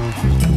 This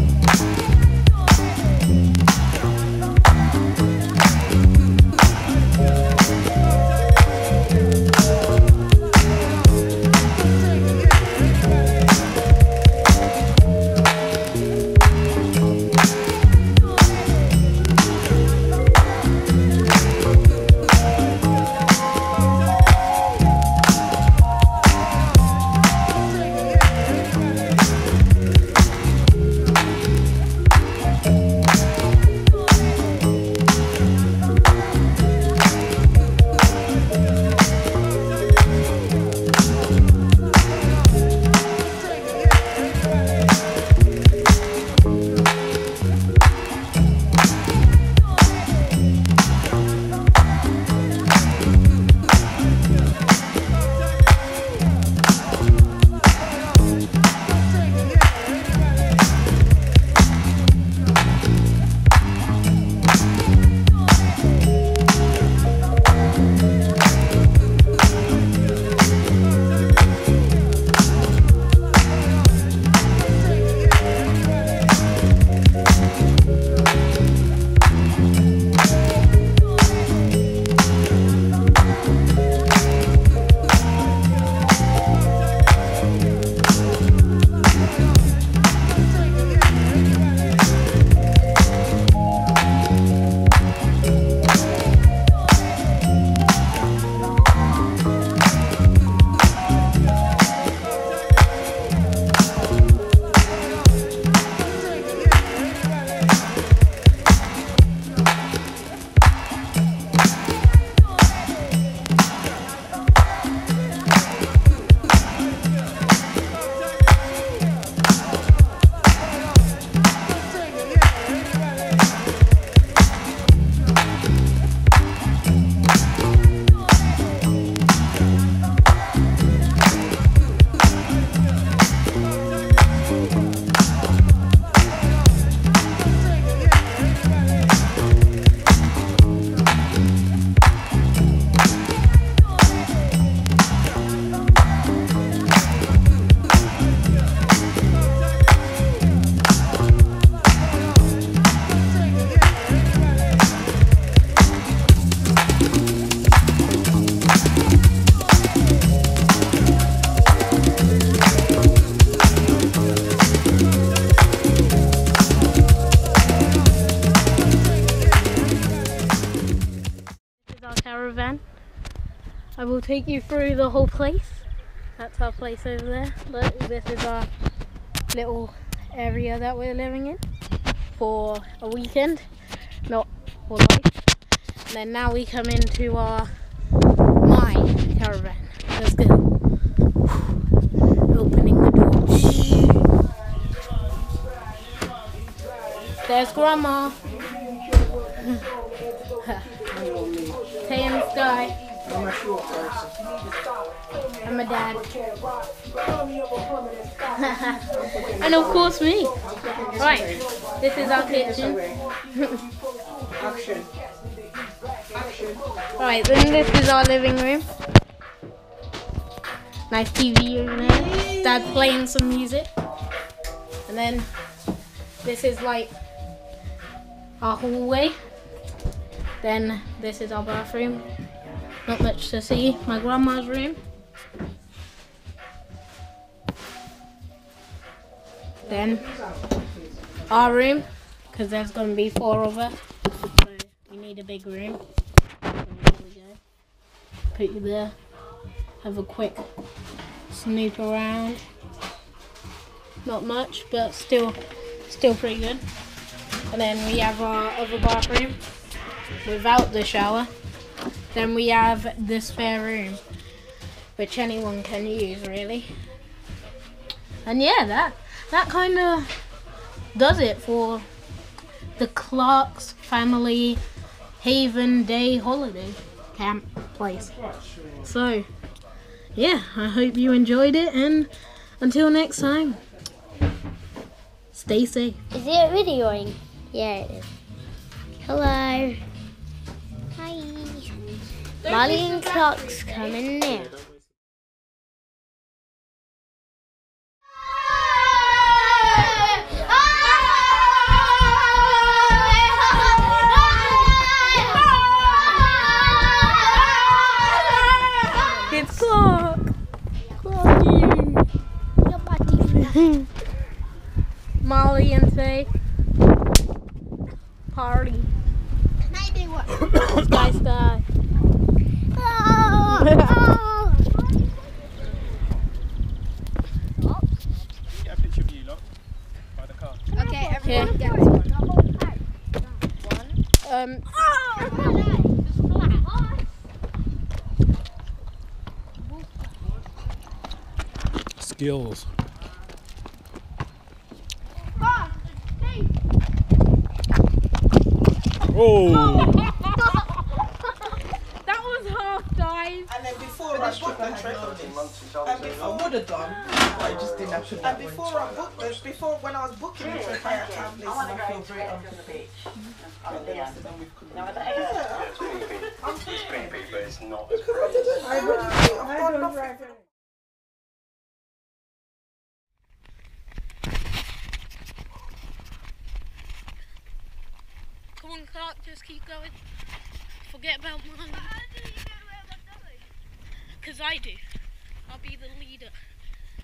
take you through the whole place. That's our place over there. Look, this is our little area that we're living in for a weekend, not for life. And then now we come into our my caravan. Let's go. Opening the door. There's grandma. Tay and Sky. And my dad. and of course me. Right, this is our kitchen. Action. Action. Right, then this is our living room. Nice TV over there. Dad playing some music. And then this is like our hallway. Then this is our bathroom. Not much to see. My grandma's room. Then our room, because there's going to be four of us. So we need a big room. Put you there. Have a quick snoop around. Not much, but still, still pretty good. And then we have our other bathroom without the shower. Then we have the spare room, which anyone can use really. And yeah, that that kind of does it for the Clarke's family Haven Day holiday camp place. So, yeah, I hope you enjoyed it, and until next time, stay safe. Is it videoing? Yeah, it is. Hello. Molly and Clark's coming now. It's Clark. party. Molly and Faye. Party. Nice guy. Skills. Oh! that was half, guys. And then before I booked the trip, and before I would have done, but I just didn't have to. And before I booked this, uh, before when I was booking the trip, I had to have this, and I feel very unprepared. But then I said, then we've come. Yeah, I'm prepared. but it's not as Because I didn't. I really, I've done nothing. Come on, Clark, just keep going. Forget about Molly. Because I do. I'll be the leader.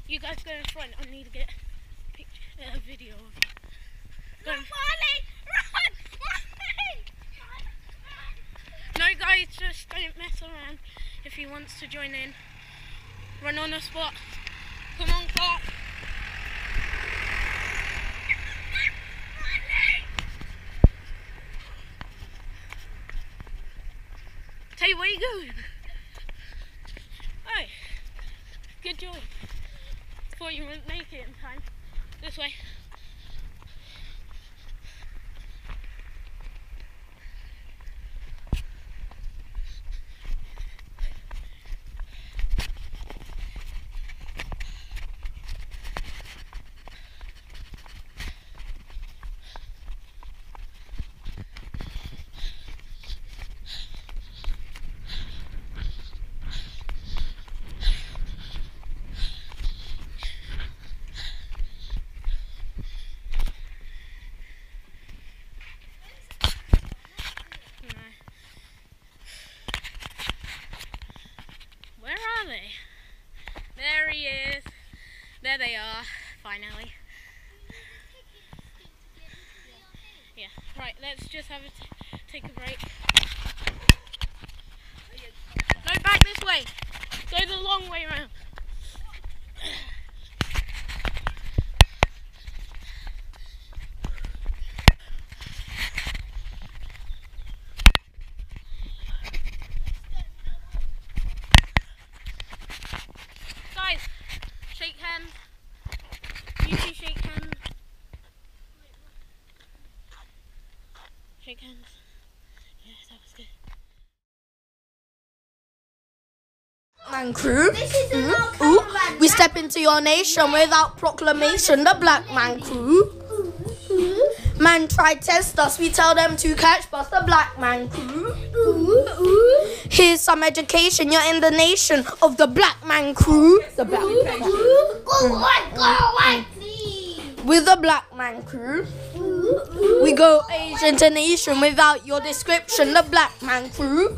You guys go in front. I need to get a picture, a video of you. Go in- No, guys, just don't mess around. If he wants to join in, run on the spot. Come on, Clark. You. Oh, good job. Thought you wouldn't make it in time. This way. No. Where are they? There is. There they are, finally. Yeah, right, let's just have a take a break. No, back this way. Go the long way around. Guys, shake hands. You two shake hands. Shake hands. Yeah, that was good. Man crew. Mm-hmm. Ooh, ooh. We step into your nation without proclamation, the black man crew. Man try test us, we tell them to catch us, the black man crew. Here's some education, you're in the nation of the black man crew. The black man crew. Mm-hmm. With the black man crew. We go Asian to nation without your description, the black man crew.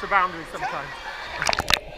The boundaries sometimes.